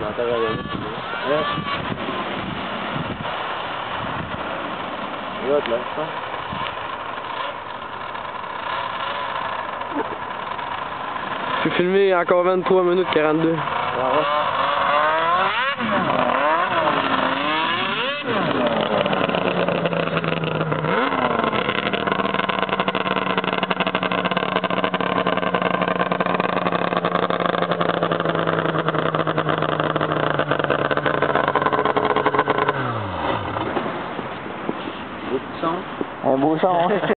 l'entends revenir. Ouais. L'autre, là, je pense. Tu peux filmer encore 23 minutes 42. Ah ouais. Petit son. Un beau son?